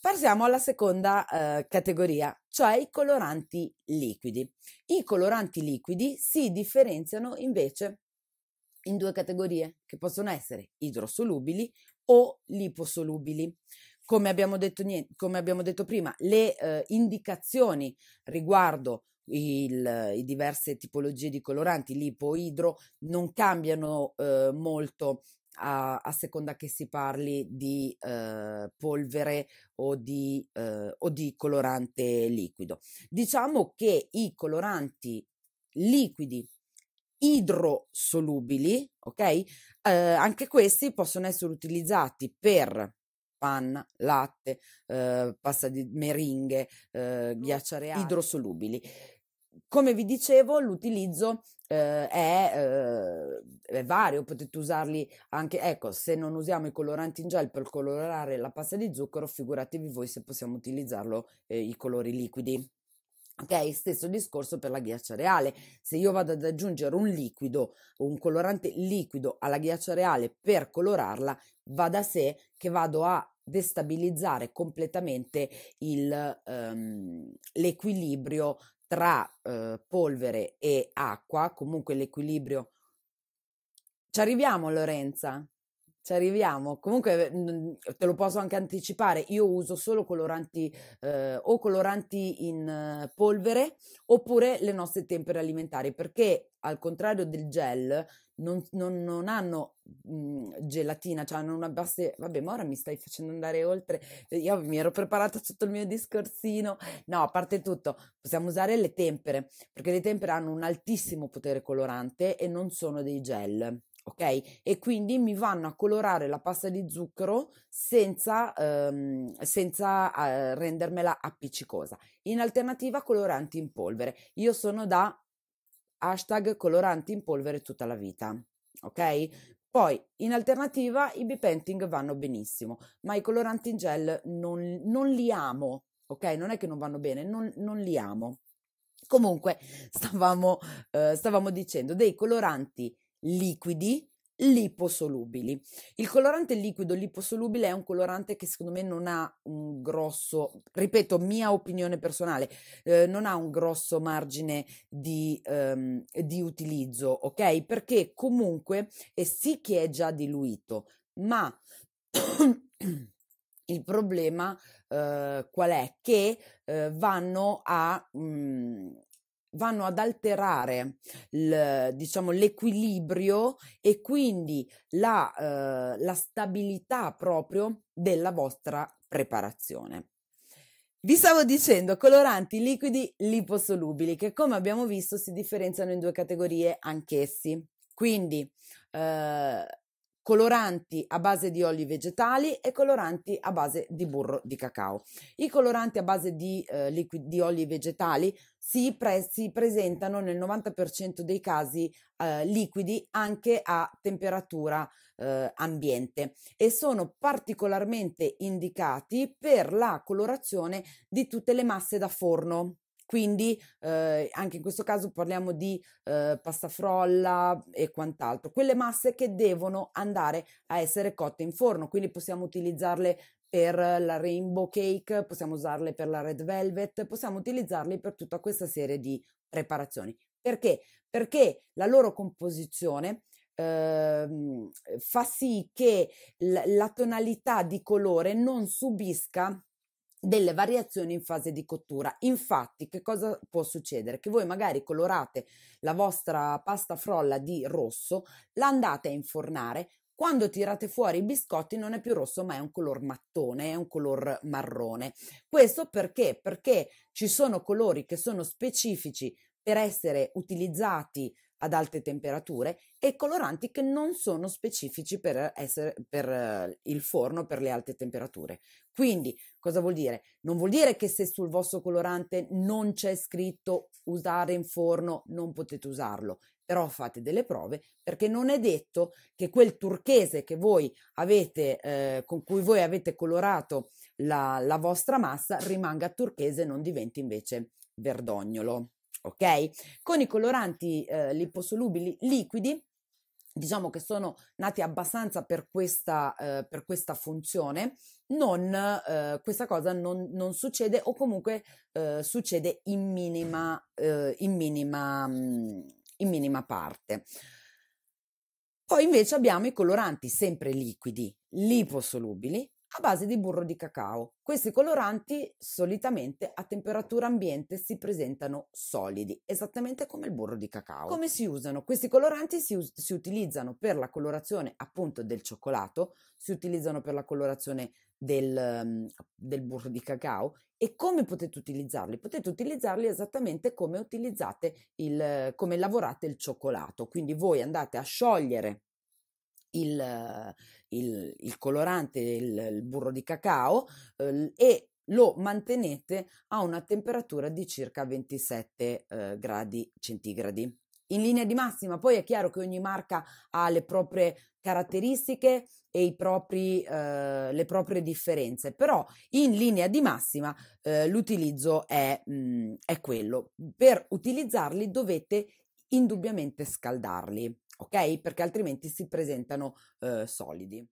Passiamo alla seconda eh, categoria, cioè i coloranti liquidi. I coloranti liquidi si differenziano invece in due categorie che possono essere idrosolubili o liposolubili. Come abbiamo detto, niente, come abbiamo detto prima, le eh, indicazioni riguardo il, i diverse tipologie di coloranti lipo idro non cambiano eh, molto a, a, seconda che si parli di eh, polvere o di, eh, o di colorante liquido. Diciamo che i coloranti liquidi idrosolubili, ok? Eh, anche questi possono essere utilizzati per panna, latte, eh, pasta di meringhe, eh, ghiaccia reale, idrosolubili. Come vi dicevo, l'utilizzo eh, è, eh, è, vario, potete usarli anche, ecco, se non usiamo i coloranti in gel per colorare la pasta di zucchero, figuratevi voi se possiamo utilizzarlo eh, i colori liquidi. Ok, stesso discorso per la ghiaccia reale. Se io vado ad aggiungere un liquido, un colorante liquido alla ghiaccia reale per colorarla, va da sé che vado a destabilizzare completamente il, um, l'equilibrio tra uh, polvere e acqua, comunque l'equilibrio. Ci arriviamo, Lorenza? Ci arriviamo. Comunque mhmm, te lo posso anche anticipare, io uso solo coloranti eh, o coloranti in eh, polvere oppure le nostre tempere alimentari perché al contrario del gel non, non, non hanno mh, mhmm, gelatina, cioè hanno una base... Vabbè, ma ora mi stai facendo andare oltre. Io mi ero preparata tutto il mio discorsino. No, a parte tutto, possiamo usare le tempere perché le tempere hanno un altissimo potere colorante e non sono dei gel ok? E quindi mi vanno a colorare la pasta di zucchero senza, ehm, senza eh, rendermela appiccicosa. In alternativa, coloranti in polvere. Io sono da hashtag coloranti in polvere tutta la vita, ok? Poi, in alternativa, i B-painting vanno benissimo, ma i coloranti in gel non, non li amo, ok? Non è che non vanno bene, non, non li amo. Comunque, stavamo, eh, stavamo dicendo dei coloranti liquidi liposolubili. Il colorante liquido liposolubile è un colorante che secondo me non ha un grosso, ripeto, mia opinione personale, eh, non ha un grosso margine di, ehm, di utilizzo, ok? Perché comunque è sì che è già diluito, ma il problema eh, qual è? Che eh, vanno a mh, mm, vanno ad alterare il, diciamo, l'equilibrio e quindi la, eh, la stabilità proprio della vostra preparazione. Vi stavo dicendo coloranti liquidi liposolubili che come abbiamo visto si differenziano in due categorie anch'essi. Quindi eh, coloranti a base di oli vegetali e coloranti a base di burro di cacao. I coloranti a base di, eh, liquid- di oli vegetali si, pre- si, presentano nel 90% dei casi eh, liquidi anche a temperatura eh, ambiente e sono particolarmente indicati per la colorazione di tutte le masse da forno. Quindi eh, anche in questo caso parliamo di eh, pasta frolla e quant'altro, quelle masse che devono andare a essere cotte in forno, quindi possiamo utilizzarle per la rainbow cake, possiamo usarle per la red velvet, possiamo utilizzarle per tutta questa serie di preparazioni. Perché? Perché la loro composizione eh, fa sì che l- la tonalità di colore non subisca delle variazioni in fase di cottura. Infatti, che cosa può succedere? Che voi magari colorate la vostra pasta frolla di rosso, la andate a infornare, quando tirate fuori i biscotti non è più rosso, ma è un color mattone, è un color marrone. Questo perché? Perché ci sono colori che sono specifici per essere utilizzati ad alte temperature e coloranti che non sono specifici per, essere, per uh, il forno per le alte temperature. Quindi cosa vuol dire? Non vuol dire che se sul vostro colorante non c'è scritto usare in forno non potete usarlo, però fate delle prove perché non è detto che quel turchese che voi avete, eh, con cui voi avete colorato la, la vostra massa rimanga turchese e non diventi invece verdognolo ok? Con i coloranti eh, liposolubili liquidi diciamo che sono nati abbastanza per questa, eh, per questa funzione, non, eh, questa cosa non, non, succede o comunque eh, succede in minima, eh, in, minima, mm, in minima parte. Poi invece abbiamo i coloranti sempre liquidi, liposolubili, a base di burro di cacao. Questi coloranti solitamente a temperatura ambiente si presentano solidi, esattamente come il burro di cacao. Come si usano? Questi coloranti si, us- si utilizzano per la colorazione appunto del cioccolato, si utilizzano per la colorazione del, um, del burro di cacao e come potete utilizzarli? Potete utilizzarli esattamente come utilizzate il, come lavorate il cioccolato. Quindi voi andate a sciogliere il, il, il colorante, il, il, burro di cacao eh, e lo mantenete a una temperatura di circa 27 eh, gradi centigradi. In linea di massima, poi è chiaro che ogni marca ha le proprie caratteristiche e propri, eh, le proprie differenze, però in linea di massima eh, l'utilizzo è, mh, mm, è quello. Per utilizzarli dovete indubbiamente scaldarli ok? Perché altrimenti si presentano eh, solidi.